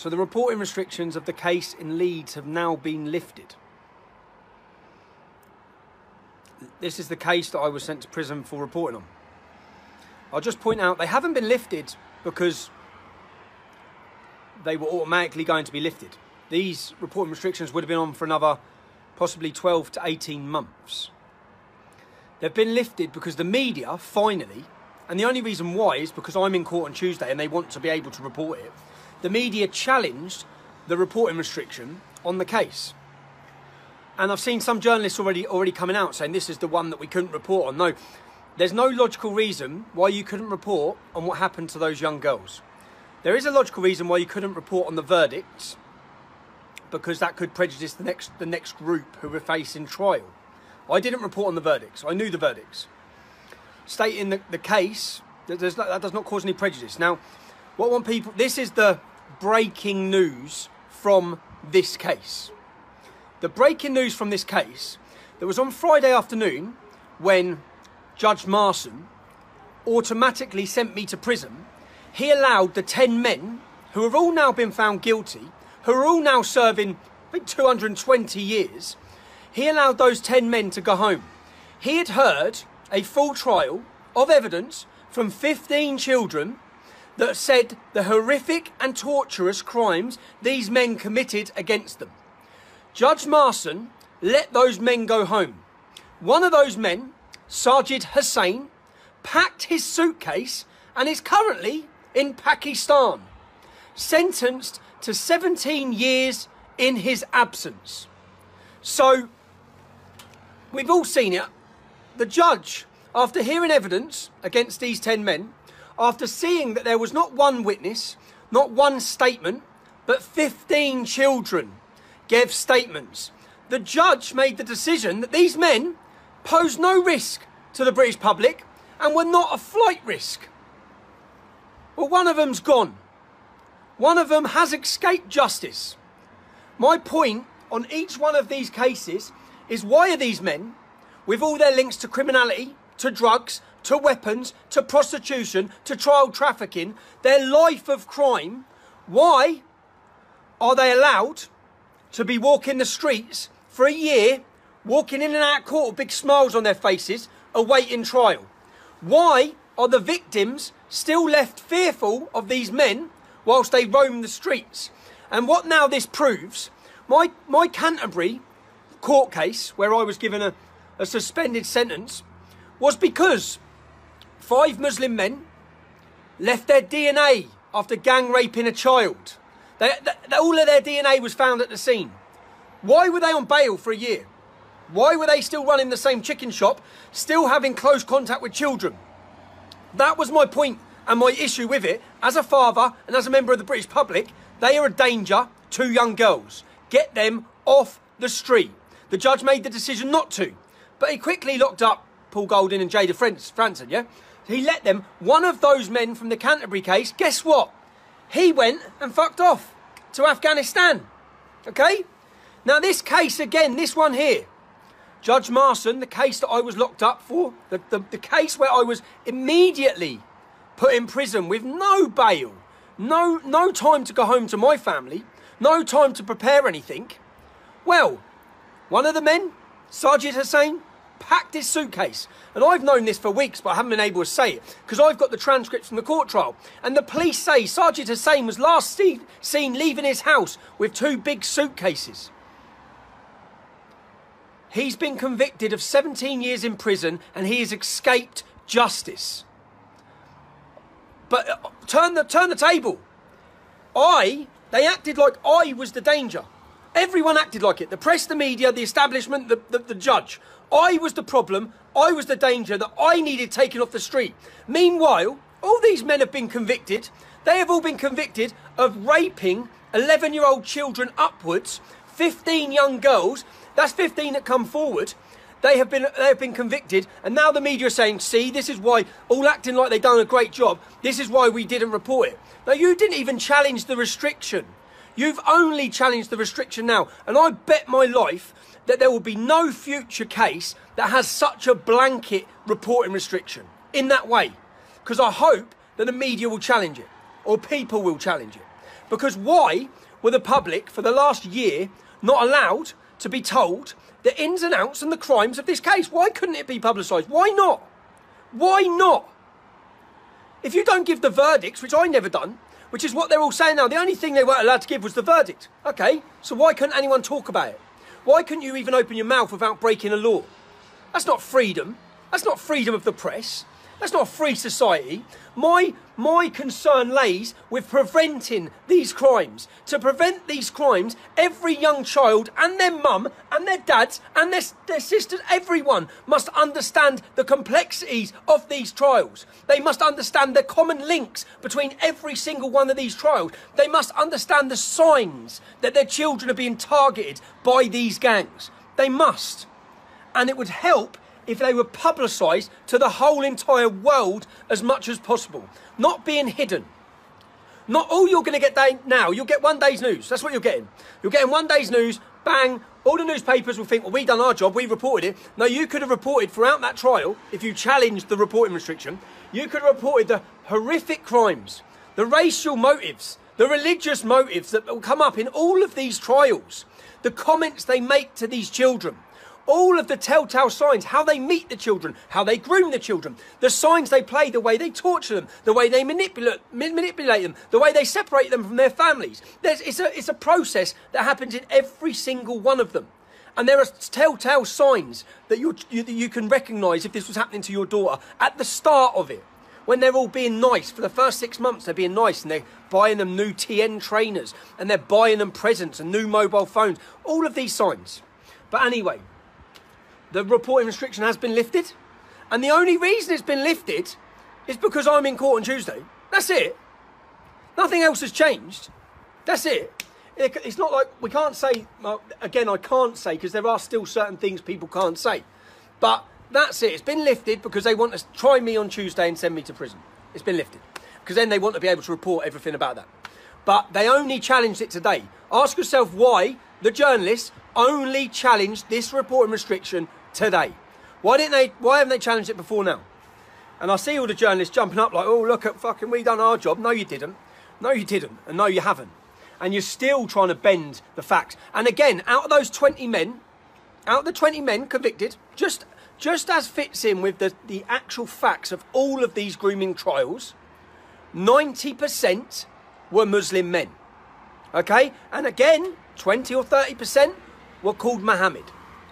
So the reporting restrictions of the case in Leeds have now been lifted. This is the case that I was sent to prison for reporting on. I'll just point out they haven't been lifted because they were automatically going to be lifted. These reporting restrictions would have been on for another possibly 12 to 18 months. They've been lifted because the media finally, and the only reason why is because I'm in court on Tuesday and they want to be able to report it. The media challenged the reporting restriction on the case. And I've seen some journalists already already coming out saying this is the one that we couldn't report on. No, there's no logical reason why you couldn't report on what happened to those young girls. There is a logical reason why you couldn't report on the verdicts, because that could prejudice the next the next group who were facing trial. I didn't report on the verdicts. I knew the verdicts. Stating the, the case, that, does, that does not cause any prejudice. Now, what want people... This is the breaking news from this case. The breaking news from this case that was on Friday afternoon when Judge Marson automatically sent me to prison. He allowed the 10 men who have all now been found guilty, who are all now serving I think 220 years, he allowed those 10 men to go home. He had heard a full trial of evidence from 15 children that said the horrific and torturous crimes these men committed against them. Judge Marson let those men go home. One of those men, Sajid Hussain, packed his suitcase and is currently in Pakistan, sentenced to 17 years in his absence. So We've all seen it. The judge, after hearing evidence against these 10 men, after seeing that there was not one witness, not one statement, but 15 children gave statements, the judge made the decision that these men posed no risk to the British public and were not a flight risk. Well, one of them's gone. One of them has escaped justice. My point on each one of these cases is why are these men, with all their links to criminality, to drugs, to weapons, to prostitution, to child trafficking, their life of crime, why are they allowed to be walking the streets for a year, walking in and out court with big smiles on their faces, awaiting trial? Why are the victims still left fearful of these men whilst they roam the streets? And what now this proves, my, my Canterbury court case where I was given a, a suspended sentence was because five Muslim men left their DNA after gang raping a child. They, they, all of their DNA was found at the scene. Why were they on bail for a year? Why were they still running the same chicken shop, still having close contact with children? That was my point and my issue with it. As a father and as a member of the British public, they are a danger to young girls. Get them off the street. The judge made the decision not to, but he quickly locked up Paul Golding and Jayda Fransen, yeah? He let them, one of those men from the Canterbury case, guess what? He went and fucked off to Afghanistan, okay? Now, this case again, this one here, Judge Marson, the case that I was locked up for, the, the, the case where I was immediately put in prison with no bail, no, no time to go home to my family, no time to prepare anything. Well, one of the men, Sajid Hussain, packed his suitcase. And I've known this for weeks, but I haven't been able to say it because I've got the transcripts from the court trial. And the police say Sajid Hussain was last see- seen leaving his house with two big suitcases. He's been convicted of 17 years in prison and he has escaped justice. But uh, turn the turn the table. I they acted like I was the danger. Everyone acted like it. The press, the media, the establishment, the, the, the, judge. I was the problem. I was the danger that I needed taken off the street. Meanwhile, all these men have been convicted. They have all been convicted of raping 11 year old children upwards, 15 young girls. That's 15 that come forward. They have been they have been convicted, and now the media are saying, "See, this is why all acting like they've done a great job. This is why we didn't report it." Now you didn't even challenge the restriction. You've only challenged the restriction now. And I bet my life that there will be no future case that has such a blanket reporting restriction in that way. Because I hope that the media will challenge it or people will challenge it. Because why were the public for the last year not allowed to be told the ins and outs and the crimes of this case? Why couldn't it be publicised? Why not? Why not? If you don't give the verdicts, which I never done, which is what they're all saying now, the only thing they weren't allowed to give was the verdict. Okay, so why couldn't anyone talk about it? Why couldn't you even open your mouth without breaking a law? That's not freedom. That's not freedom of the press. That's not a free society. My, my concern lays with preventing these crimes. To prevent these crimes, every young child and their mum and their dads and their, their sisters, everyone must understand the complexities of these trials. They must understand the common links between every single one of these trials. They must understand the signs that their children are being targeted by these gangs. They must. And it would help if they were publicised to the whole entire world as much as possible, not being hidden. Not all you're going to get now. You'll get one day's news. That's what you're getting. You're getting one day's news. Bang. All the newspapers will think, well, we done our job. We reported it. No, you could have reported throughout that trial if you challenged the reporting restriction. You could have reported the horrific crimes, the racial motives, the religious motives that will come up in all of these trials, the comments they make to these children all of the telltale signs, how they meet the children, how they groom the children, the signs they play, the way they torture them, the way they manipulate, manipulate them, the way they separate them from their families. There's, it's, a, it's a process that happens in every single one of them. And there are telltale signs that you, you, that you can recognise if this was happening to your daughter at the start of it. When they're all being nice for the first six months, they're being nice and they're buying them new TN trainers and they're buying them presents and new mobile phones. All of these signs. But anyway, the reporting restriction has been lifted. And the only reason it's been lifted is because I'm in court on Tuesday. That's it. Nothing else has changed. That's it. It's not like we can't say, again, I can't say because there are still certain things people can't say. But that's it. It's been lifted because they want to try me on Tuesday and send me to prison. It's been lifted. Because then they want to be able to report everything about that. But they only challenged it today. Ask yourself why the journalists only challenged this reporting restriction today. Why didn't they? Why haven't they challenged it before now? And I see all the journalists jumping up like, "Oh, look at fucking we done our job." No, you didn't. No, you didn't, and no, you haven't. And you're still trying to bend the facts. And again, out of those 20 men, out of the 20 men convicted, just just as fits in with the, the actual facts of all of these grooming trials, 90% were Muslim men. Okay? And again, 20 or 30% were called Muhammad.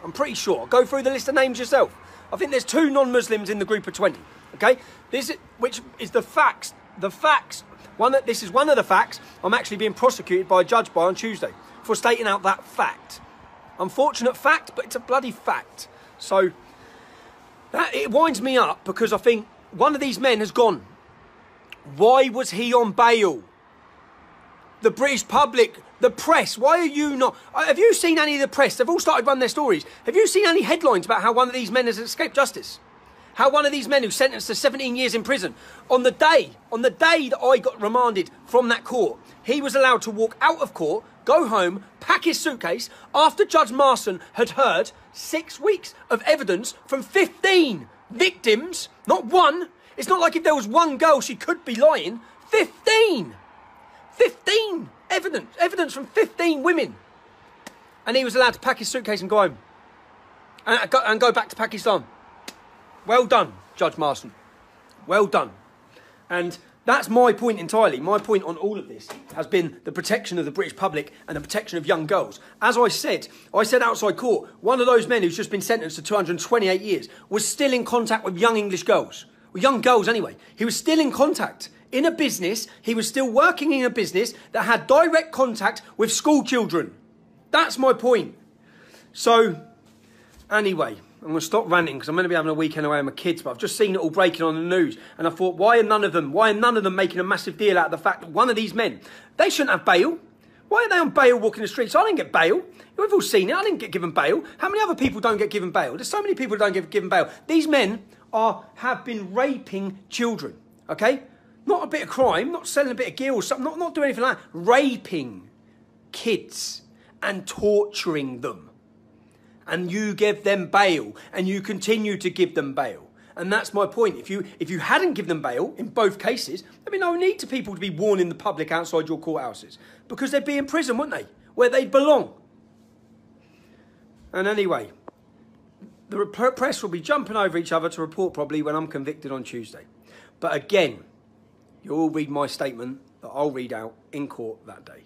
I'm pretty sure. Go through the list of names yourself. I think there's two non-Muslims in the group of 20. Okay, this is, which is the facts. The facts. One that this is one of the facts. I'm actually being prosecuted by a judge by on Tuesday for stating out that fact. Unfortunate fact, but it's a bloody fact. So that it winds me up because I think one of these men has gone. Why was he on bail? The British public the press, why are you not? Uh, have you seen any of the press? They've all started running their stories. Have you seen any headlines about how one of these men has escaped justice? How one of these men who's sentenced to 17 years in prison, on the day, on the day that I got remanded from that court, he was allowed to walk out of court, go home, pack his suitcase, after Judge Marson had heard six weeks of evidence from 15 victims, not one. It's not like if there was one girl she could be lying. 15! 15 evidence, evidence from 15 women. And he was allowed to pack his suitcase and go home. And go, and go back to Pakistan. Well done, Judge Marson. Well done. And that's my point entirely. My point on all of this has been the protection of the British public and the protection of young girls. As I said, I said outside court, one of those men who's just been sentenced to 228 years was still in contact with young English girls. Well, young girls anyway. He was still in contact in a business, he was still working in a business that had direct contact with school children. That's my point. So, anyway, I'm going to stop ranting because I'm going to be having a weekend away with my kids, but I've just seen it all breaking on the news. And I thought, why are none of them, why are none of them making a massive deal out of the fact that one of these men, they shouldn't have bail. Why are they on bail walking the streets? I didn't get bail. We've all seen it. I didn't get given bail. How many other people don't get given bail? There's so many people who don't get given bail. These men are have been raping children. Okay? Not a bit of crime, not selling a bit of gear or something, not, not doing anything like that. Raping kids and torturing them. And you give them bail and you continue to give them bail. And that's my point. If you if you hadn't given them bail in both cases, there'd be no need to people to be warning the public outside your courthouses because they'd be in prison, wouldn't they? Where they belong. And anyway, the press will be jumping over each other to report probably when I'm convicted on Tuesday. But again, you'll read my statement that I'll read out in court that day.